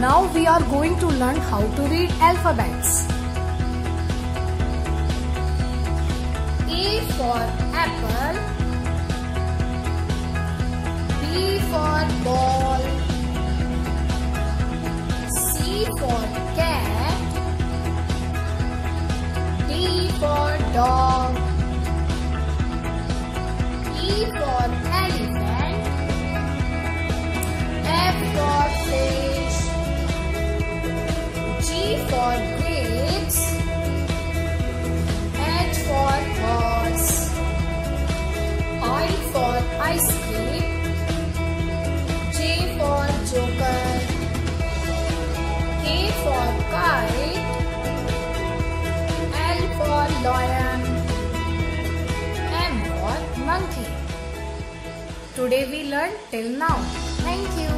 Now we are going to learn how to read alphabets. A for apple. B for ball. C for cat. D for dog. E for for grapes. H for horse. I for ice cream. J for joker. K for kite. L for lion. M for monkey. Today we learned till now. Thank you.